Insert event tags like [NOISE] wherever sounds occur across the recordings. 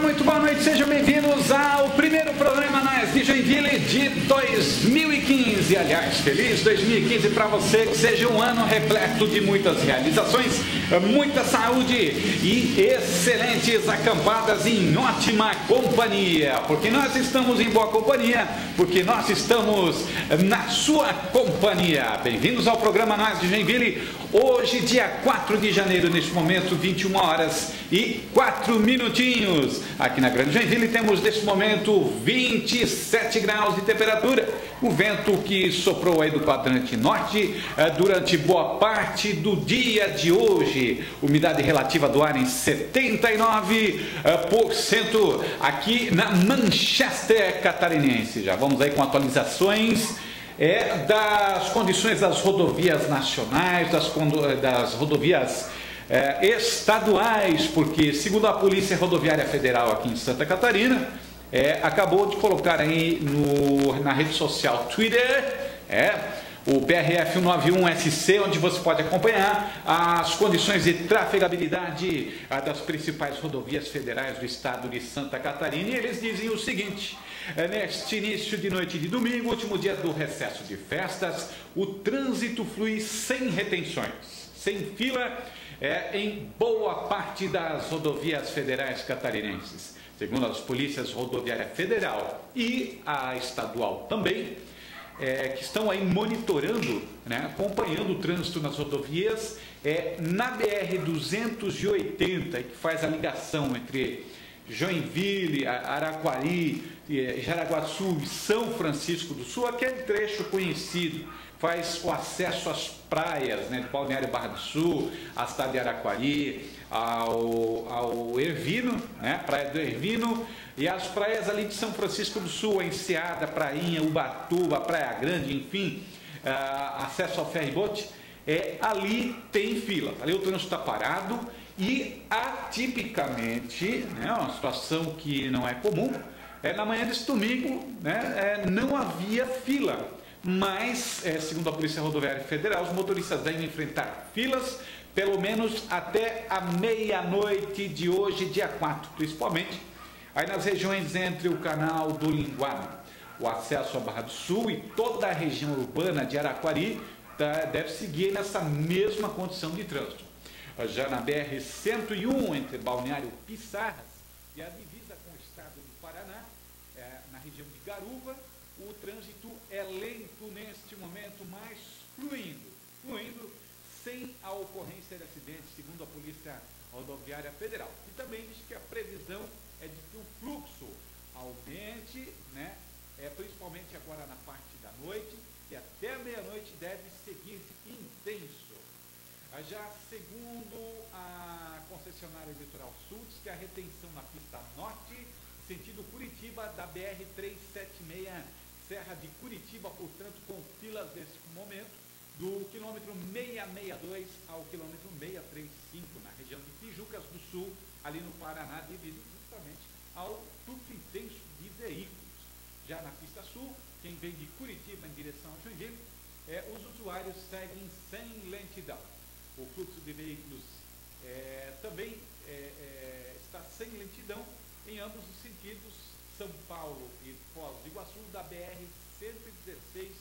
Muito boa noite, sejam bem-vindos ao primeiro programa nas de Joinville de 2015. Aliás, feliz 2015 para você, que seja um ano repleto de muitas realizações, muita saúde e excelentes acampadas em ótima companhia. Porque nós estamos em boa companhia, porque nós estamos na sua companhia. Bem-vindos ao programa Nós de Joinville, hoje, dia 4 de janeiro, neste momento, 21 horas e 4 minutinhos. Aqui na Grande Joinville temos neste momento 27 graus de temperatura. O vento que soprou aí do quadrante norte eh, durante boa parte do dia de hoje. Umidade relativa do ar em 79% eh, aqui na Manchester catarinense. Já vamos aí com atualizações é, das condições das rodovias nacionais, das, das rodovias é, estaduais, porque, segundo a Polícia Rodoviária Federal aqui em Santa Catarina, é, acabou de colocar aí no, na rede social Twitter, é, o PRF 191SC, onde você pode acompanhar as condições de trafegabilidade das principais rodovias federais do estado de Santa Catarina. E eles dizem o seguinte: é, neste início de noite de domingo, último dia do recesso de festas, o trânsito flui sem retenções, sem fila é, em boa parte das rodovias federais catarinenses. Segundo as polícias rodoviária federal e a estadual também, é, que estão aí monitorando, né, acompanhando o trânsito nas rodovias, é, na BR-280, que faz a ligação entre Joinville, Araquari, é, Jaraguaçu e São Francisco do Sul, aquele trecho conhecido faz o acesso às praias, né, de Balneário Barra do Sul, a cidade de Araquari, ao, ao Ervino, né, Praia do Ervino, e as praias ali de São Francisco do Sul, a Enseada, Prainha, Ubatuba, Praia Grande, enfim, uh, acesso ao ferryboat, é, ali tem fila, ali o trânsito está parado e atipicamente, né, uma situação que não é comum, é, na manhã desse domingo né, é, não havia fila mas, é, segundo a Polícia Rodoviária Federal, os motoristas devem enfrentar filas pelo menos até a meia-noite de hoje, dia 4, principalmente aí nas regiões entre o canal do Linguado, o acesso à Barra do Sul e toda a região urbana de Araquari tá, deve seguir nessa mesma condição de trânsito. Já na BR-101, entre Balneário Pissarras e a divisa com o estado do Paraná, é, na região de Garuva, o trânsito é lento neste momento, mas fluindo, fluindo sem a ocorrência de acidentes, segundo a Polícia Rodoviária Federal. E também diz que a previsão é de que o fluxo aumente, né, é, principalmente agora na parte da noite, e até meia-noite deve seguir intenso. Já segundo a concessionária Litoral Sul, diz que a retenção na pista norte, sentido Curitiba, da BR-376, Serra de Curitiba, portanto, com filas nesse momento, do quilômetro 662 ao quilômetro 635, na região de Tijucas do Sul, ali no Paraná, devido justamente ao fluxo intenso de veículos. Já na pista sul, quem vem de Curitiba em direção a Joinville, é, os usuários seguem sem lentidão. O fluxo de veículos é, também é, é está sem lentidão em ambos os sentidos, são Paulo e Foz do Iguaçu, da BR-116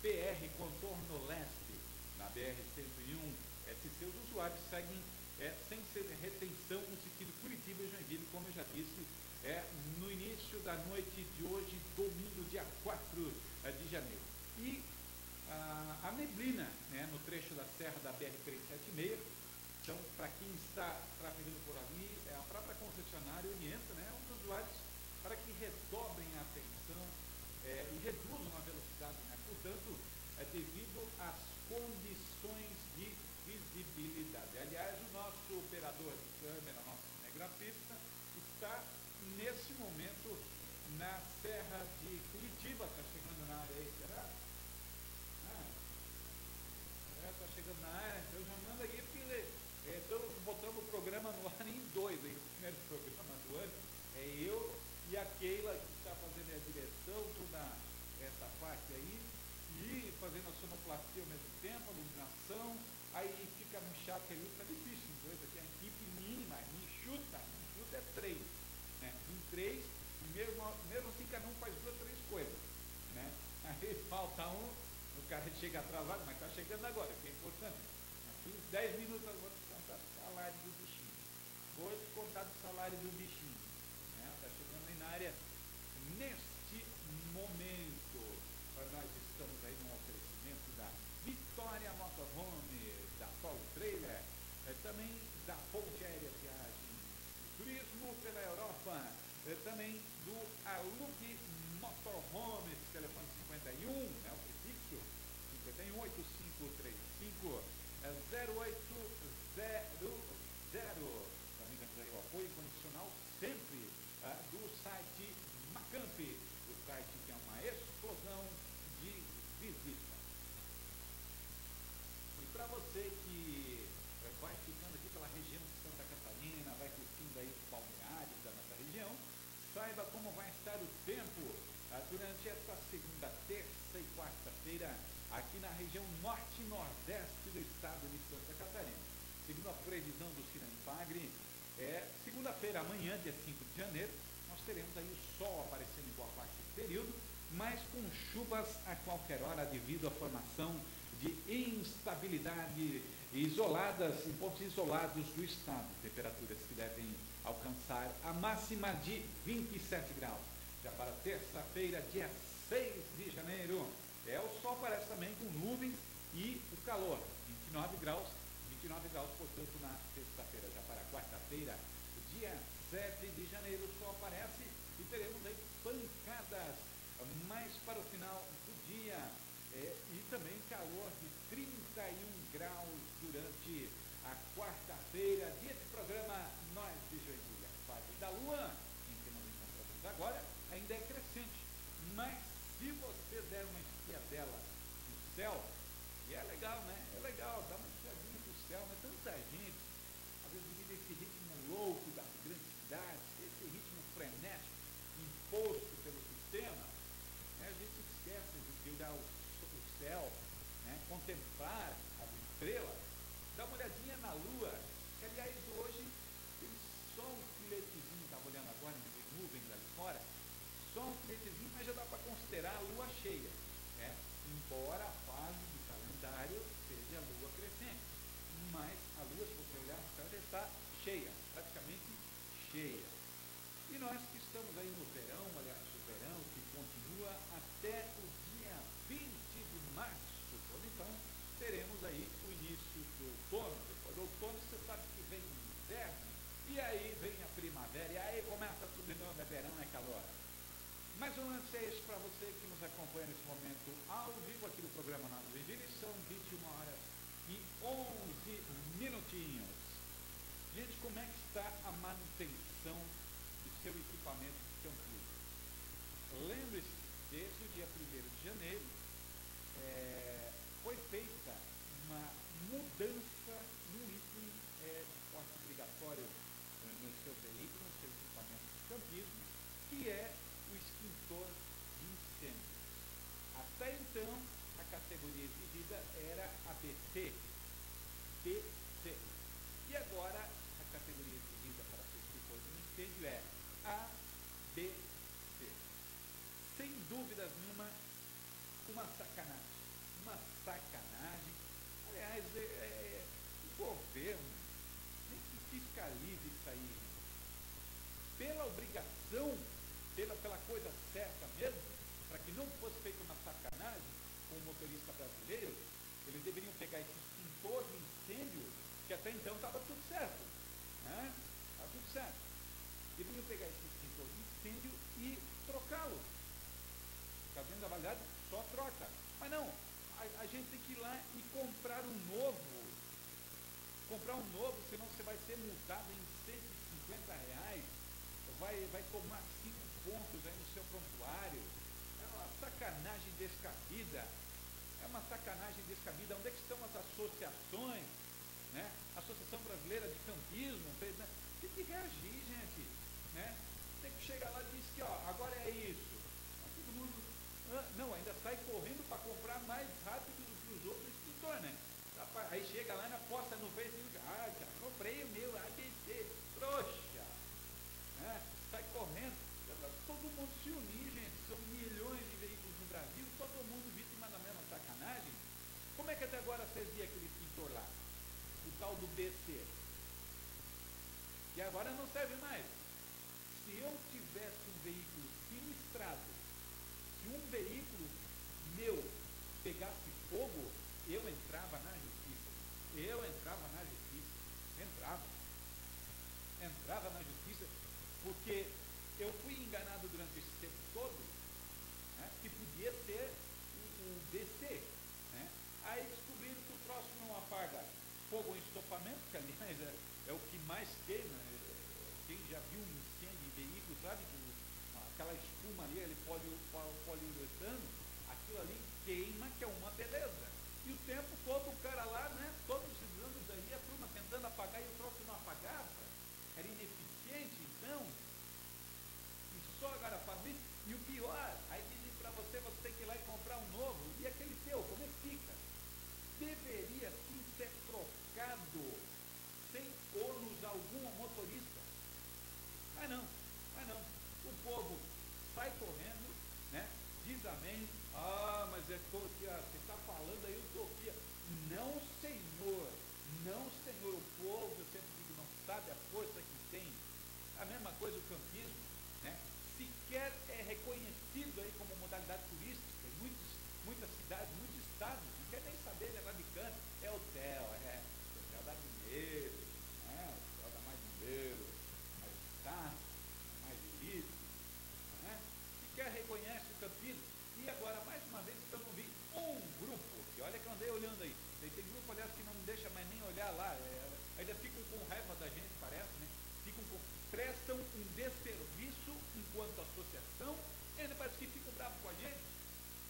PR Contorno Leste. Na BR-101 SC, os usuários seguem é, sem retenção no sentido Curitiba e Joinville, como eu já disse, é, no início da noite de hoje, domingo, dia 4 é, de janeiro. E a, neblina né, no trecho da serra da BR-376, então, para quem está trafegando por ali, é a própria concessionária orienta, né, os usuários para que redobrem a atenção é, e reduzam a velocidade. Né? Portanto, é devido às condições de visibilidade. Aliás, o nosso operador de câmera, nosso cinegrafista, está nesse momento na Serra de Curitiba, está chegando na área aí, será? está chegando na área, então já manda aí, porque né, é, estamos botando o programa no ar em dois, aí, o primeiro [LAUGHS] programa do ano é eu e a Keila, que está fazendo a direção, toda essa parte aí, e fazendo a sonoplastia ao mesmo tempo, a iluminação, aí fica no chat ali, está difícil, dois aqui é a equipe mínima, enxuta, enxuta é três, né? em três, mesmo, mesmo assim cada um faz duas, três coisas, né? [LAUGHS] aí falta um, chega atrasado, mas está chegando agora, que é importante. Aqui uns 10 minutos eu vou descontar o salário do bichinho. Vou descontar o salário do bichinho. Está né? Tá chegando aí na área neste momento. Nós estamos aí no oferecimento da Vitória Motorhome, da Polo Trailer, é, também da Ponte Aérea Viagem, Turismo pela Europa, é, também do Aluc Motorhome, telefone 51, é 51 8535 0800. Também temos aí o apoio incondicional sempre ah, do site Macamp, o site que é uma explosão de visita. E para você que eh, vai ficando aqui pela região de Santa Catarina, vai curtindo aí os balneários da nossa região, saiba como vai estar o tempo ah, durante esta segunda, terça e quarta-feira aqui na região norte e nordeste do estado de Santa Catarina. Segundo a previsão do Pagre, é segunda-feira, amanhã, dia 5 de janeiro, nós teremos aí o sol aparecendo em boa parte do período, mas com chuvas a qualquer hora devido à formação de instabilidade isoladas, em pontos isolados do estado. Temperaturas que devem alcançar a máxima de 27 graus. Já para terça-feira, dia 6 de janeiro, é o sol aparece também com nuvens e o calor, 29 graus, 29 graus, portanto, na sexta-feira. Já para quarta-feira, dia 7 de janeiro, o sol aparece e teremos aí pancadas mais para o final do dia. É, e também calor de 31 graus durante a quarta-feira, dia de programa Nós de Joinville. Fase da Lua, em que nós encontramos agora, ainda é crescente. Mas se você der uma espiadela no céu, e é legal, né? É legal, dá uma espiadinha no céu, mas tanta gente, às vezes a esse ritmo louco das grandes cidades, esse ritmo frenético imposto pelo sistema, né, a gente esquece de olhar o, o céu, né, contemplar as estrelas, dar uma olhadinha na lua, que aliás hoje tem só um filetezinho, estava olhando agora em nuvens ali fora, só um filetezinho, mas já dá para considerar a lua cheia. Né? Embora calendário seja a lua crescente. Mas a lua, se você olhar no já está cheia, praticamente cheia. E nós que estamos aí no verão, aliás, o verão que continua até o dia 20 de março, quando então teremos aí o início do outono. Depois do outono, você sabe que vem o inverno, e aí vem a primavera, e aí começa tudo de novo, é verão, é calor. Mas um lance é esse para você que nos acompanha nesse momento ao vivo aqui no programa Nada Vigília, são 21 horas e 11 minutinhos. Gente, como é que está a manutenção do seu equipamento de campismo? Lembre-se, desde o dia 1 de janeiro, é, foi feita uma mudança no item é, de porte obrigatório no seu veículo, no seu equipamento de campismo, que é o extintor de incêndio. Até então, a categoria exigida era a BC, BC. E agora, a categoria exigida para ser extintor de incêndio é ABC. Sem dúvidas nenhuma, uma sacanagem. Uma sacanagem. Aliás, é, é, o governo tem que fiscalize isso aí. Pela obrigação pela, pela coisa certa mesmo, para que não fosse feita uma sacanagem com o motorista brasileiro, eles deveriam pegar esse extintor de incêndio, que até então estava tudo certo. Né? Tudo certo. Deveriam pegar esse extintor de incêndio e trocá-lo. Está vendo a validade? Só troca. Mas não, a, a gente tem que ir lá e comprar um novo. Comprar um novo, senão você vai ser multado em 150 reais vai, vai tomar cinco pontos aí no seu prontuário. Sacanagem descabida. É uma sacanagem descabida. Onde é que estão as associações? Né? Associação Brasileira de Campismo né? Tem que reagir, gente. Né? Tem que chegar lá e dizer que ó, agora é isso. Todo mundo. Não, ainda sai correndo para comprar mais rápido do que os outros extintores, né? Aí chega lá e posta no Facebook, ah, já comprei o meu ABC, trouxa servia aquele pintor lá? O tal do BC. E agora não serve mais. Se eu tivesse um veículo sinistrado, se um veículo meu pegasse fogo, eu entrava na justiça. Eu entrava na justiça. Entrava. Entrava na justiça porque que aliás é, é o que mais queima. É, quem já viu um incêndio de veículo, sabe que aquela espuma ali, ele poli, poliuretano, aquilo ali queima, que é uma beleza. E o tempo todo o cara lá, né, todos precisando daí, a turma tentando apagar e o troço não apagava. Era ineficiente, então. E só agora para mim. E o pior, aí dizem para você, você tem que ir lá e comprar um novo. E aquele teu, como é que fica? Deveria sim ser trocado sem ônus algum ao motorista. Mas não, mas não. O povo sai correndo, né? diz amém. Ah, mas é que ah, você está falando aí utopia. Não, Senhor, não, Senhor. O povo, eu sempre digo, não sabe a força que tem. A mesma coisa o campismo, né? sequer é reconhecido aí como modalidade turística em muitos, muitas cidades, muitos estados. Não quer nem saber levar de canto. É hotel, é hotel da dinheiro, né? hotel da mais dinheiro, mais status, mais elite né? sequer reconhece o Campinas. E agora, mais uma vez, estamos vendo um grupo, que olha que eu andei olhando aí. Tem, tem grupo, aliás, que não deixa mais nem olhar lá. É, ainda ficam com raiva da gente, parece, né? Ficam com, prestam um desserviço enquanto associação, e ainda parece que ficam bravos com a gente.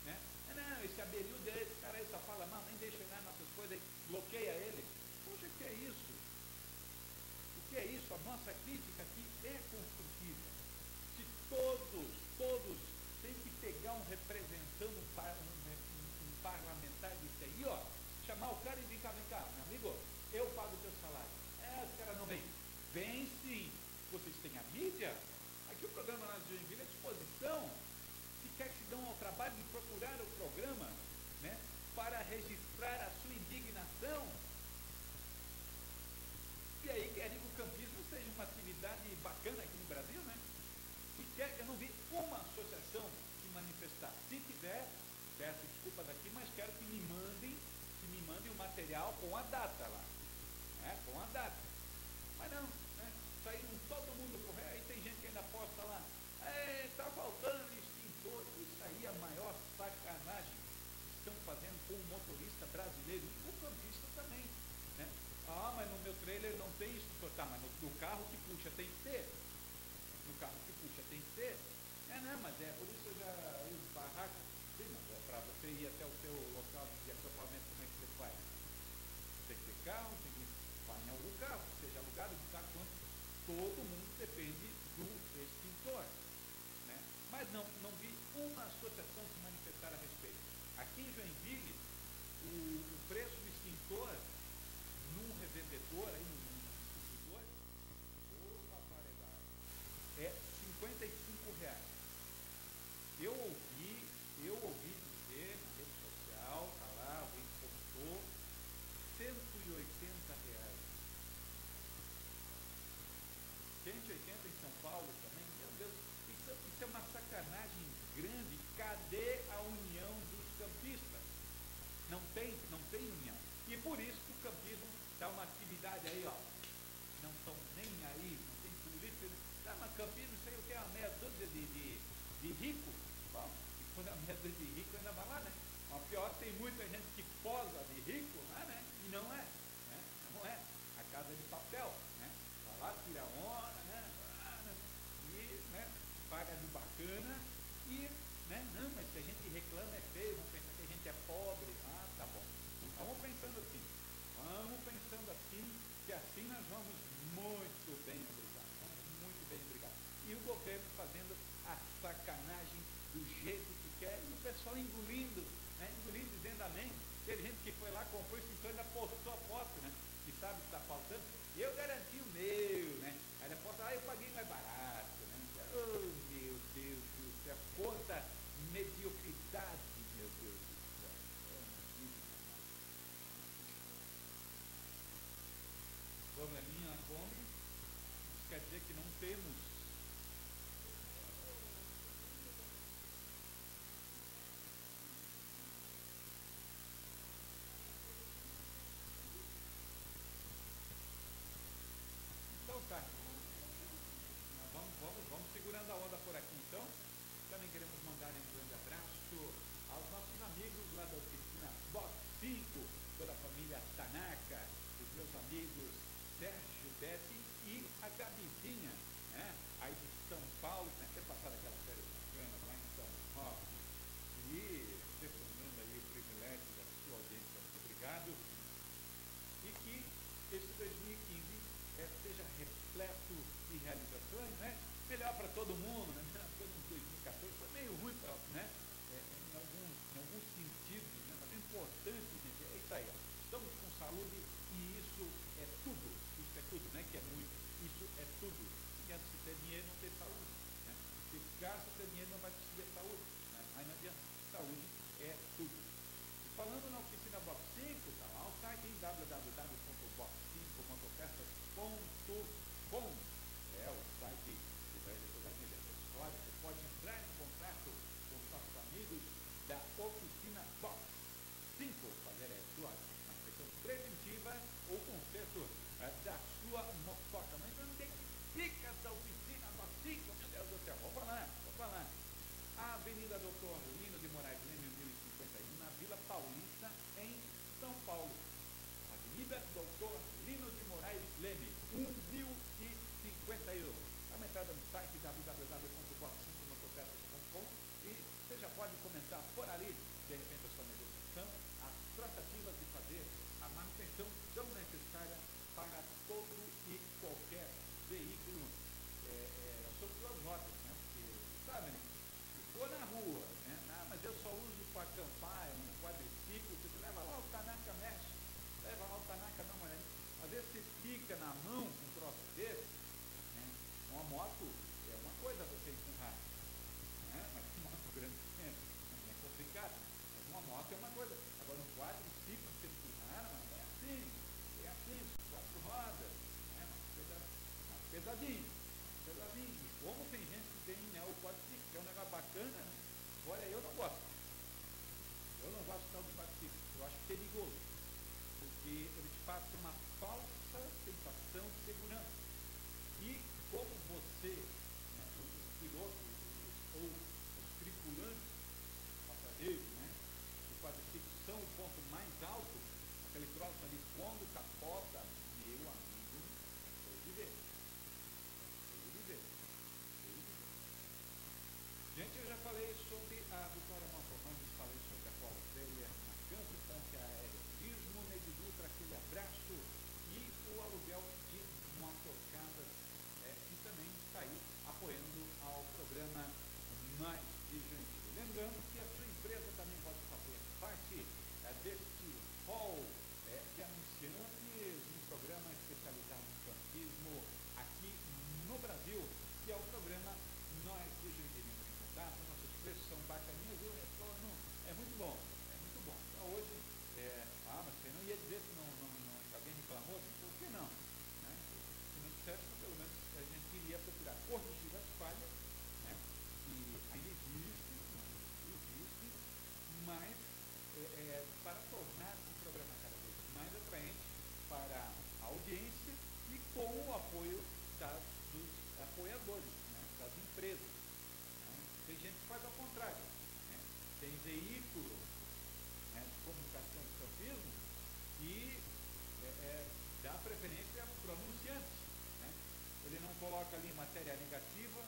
Né? É, não, esse abelho desse cara aí só fala mal, nem deixa olhar nossas coisas aí, bloqueia ele. Poxa, o que é isso? O que é isso? A nossa crítica aqui é construtiva se todos, todos têm que pegar um representante, um, par, um, um, um parlamentar disso aí, ó, chamar o cara e vem cá, vem cá, meu amigo, eu pago o teu salário. É, os caras não vêm. Vem sim. Vocês têm a mídia? Aqui o programa na Joinville é à disposição. Se quer que se dão ao trabalho de procurar o programa, né, para registrar a sua indignação. E aí querem que o campismo seja uma atividade bacana aqui no Brasil, né? sequer, eu não vi uma associação se manifestar. Se tiver, peço desculpas aqui, mas quero que me mandem, que me mandem o material com a data lá. Né? Com a data. Mas não, né? Saíram todo mundo correndo, aí tem gente que ainda posta lá, está faltando extintor. Isso aí é a maior sacanagem que estão fazendo com o motorista brasileiro e o campista também. Né? Ah, mas no meu trailer não tem extintor. Tá, mas no, no carro que puxa tem que ter no carro que puxa tem que ter. É, não, mas é por isso eu já uso barraco. Sim, mas é para você ir até o seu local de acampamento, como é que você faz? Carro, tem que vai em algum carro, seja alugado, não sabe quanto. Todo mundo depende do extintor. Né? Mas não, não vi uma associação se manifestar a respeito. Aqui em Joinville, o, o preço do extintor num revendedor, aí, num distribuidor, é 55 reais. Eu ouvi, eu ouvi dizer na rede social, tá lá, alguém postou, 180 reais. 180 em São Paulo também, meu Deus, isso, isso é uma sacanagem grande. Cadê a união dos campistas? Não tem, não tem união. E por isso que o campismo dá uma atividade aí, ó. Não estão nem aí, não tem política Tá, mas Campinas, não sei o que, é uma meia dúzia de, de, de rico. Bom, se a dúzia de rico, ainda vai lá, né? Mas pior, tem muita gente que posa de rico lá, né? E não é. Né? Não é. A casa de papel, né? Vai lá, tira onda, né? E né? paga de bacana e, né? Não, mas se a gente reclama é feio, vamos pensar que a gente é pobre. Ah, tá bom. Então vamos pensando assim. Vamos pensando assim, que assim nós vamos muito bem, obrigado muito bem, obrigado. E o governo fazendo sacanagem do jeito que quer, e o pessoal engolindo, né? engolindo, dizendo amém. Teve gente que foi lá, comprou esse então ainda postou a foto, né? Que sabe que está faltando. Eu garanti o meu, né? Aí depois, ah, eu paguei mais barato, né? Oh, meu Deus do céu, quanta mediocridade, meu Deus do céu. Ali na Kombi, quer é todo mundo, né? Foi em 2014 foi meio ruim pra, né? É, é em, alguns, em alguns sentidos, né? mas é importante, gente, é isso aí, ó. estamos com saúde e isso é tudo, isso é tudo, né? que é muito, isso é tudo. Porque se tem dinheiro não tem saúde. Né? Se gasta tem dinheiro não vai conseguir saúde. Né? Aí não adianta, saúde é tudo. E falando na oficina Box 5, tá lá o site em www.box5.ofertas.com Dr. Lino de Moraes Leme, 1051, na Vila Paulista, em São Paulo. Avenida Dr. Lino de Moraes Leme, 1051. Dá uma entrada no site www.portoautos.com e você já pode comentar por ali, de repente, a sua acampar, um quadriciclo, você leva lá o Tanaka mexe, leva lá o Tanaka dá uma olhada. Às vezes você fica na mão com um troço desse, né? uma moto é uma coisa você empurrar, né? mas uma moto [LAUGHS] grande é, também é complicado. Mas uma moto é uma coisa. Agora um quadriciclo você empurrar, mas é assim, é assim, quatro rodas, né? pesadinho, pesadinho. E como tem gente que tem né, o quadriciclo, que é um negócio bacana, né? olha, eu não gosto. coloca ali matéria negativa,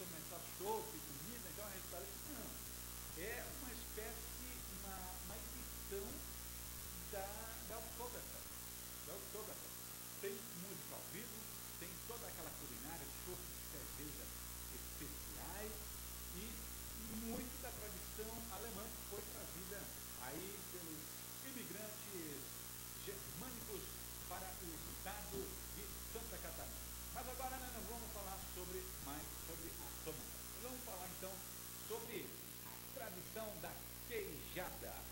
começar show e comida, então a restaurante. Assim, Não. É uma espécie, uma, uma edição da, da Oktoberfest. Da Oktoberfest. Tem música ao vivo, tem toda aquela culinária, chope de cerveja especiais e muito da tradição alemã que foi trazida aí pelos imigrantes germânicos para o estado Então, vamos falar então sobre a tradição da queijada.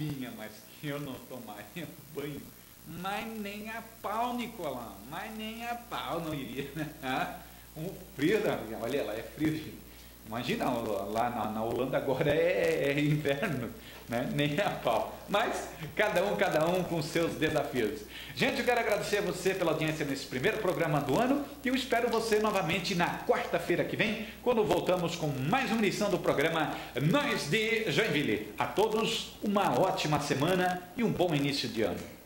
Minha, mas que eu não tomaria [LAUGHS] banho. Mas nem a pau, Nicolão. Mas nem a pau não iria, né? Um frio, olha lá, é frio. gente. Imagina, lá na, na Holanda agora é, é inverno, né? nem a pau. Mas cada um, cada um com seus desafios. Gente, eu quero agradecer a você pela audiência nesse primeiro programa do ano e eu espero você novamente na quarta-feira que vem, quando voltamos com mais uma edição do programa Nós de Joinville. A todos uma ótima semana e um bom início de ano.